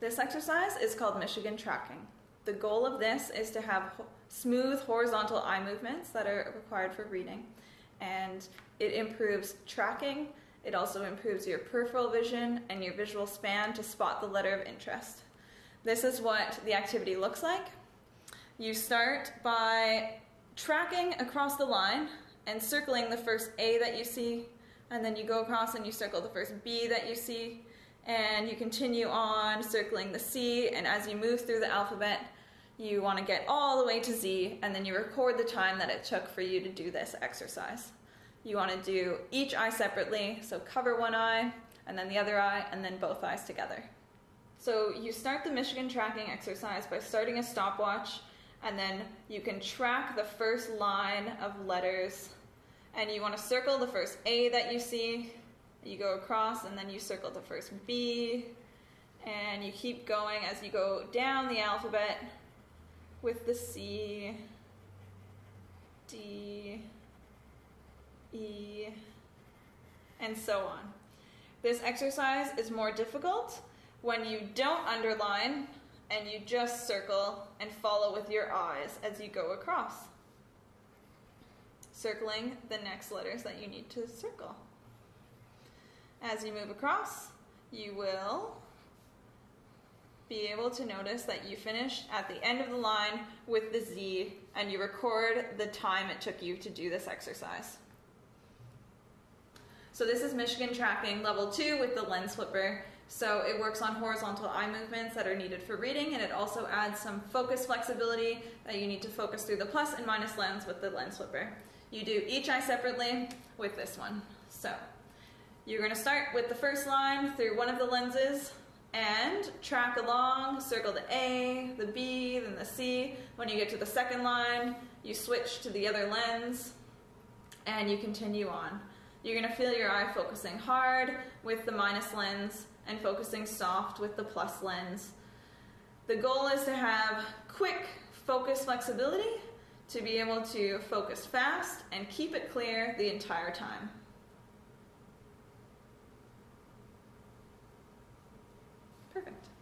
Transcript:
This exercise is called Michigan Tracking. The goal of this is to have ho- smooth horizontal eye movements that are required for reading. And it improves tracking, it also improves your peripheral vision and your visual span to spot the letter of interest. This is what the activity looks like. You start by tracking across the line and circling the first A that you see, and then you go across and you circle the first B that you see, and you continue on circling the C, and as you move through the alphabet, you want to get all the way to Z, and then you record the time that it took for you to do this exercise. You want to do each eye separately, so cover one eye, and then the other eye, and then both eyes together. So you start the Michigan tracking exercise by starting a stopwatch, and then you can track the first line of letters, and you want to circle the first A that you see, you go across and then you circle the first B and you keep going as you go down the alphabet with the C, D, E, and so on. This exercise is more difficult when you don't underline and you just circle and follow with your eyes as you go across, circling the next letters that you need to circle. As you move across, you will be able to notice that you finished at the end of the line with the Z and you record the time it took you to do this exercise. So this is Michigan tracking level two with the lens flipper. So it works on horizontal eye movements that are needed for reading and it also adds some focus flexibility that you need to focus through the plus and minus lens with the lens flipper. You do each eye separately with this one. So you're going to start with the first line through one of the lenses and track along, circle the A, the B, then the C. When you get to the second line, you switch to the other lens and you continue on. You're going to feel your eye focusing hard with the minus lens and focusing soft with the plus lens. The goal is to have quick focus flexibility to be able to focus fast and keep it clear the entire time. Perfect.